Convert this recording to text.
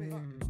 Mm.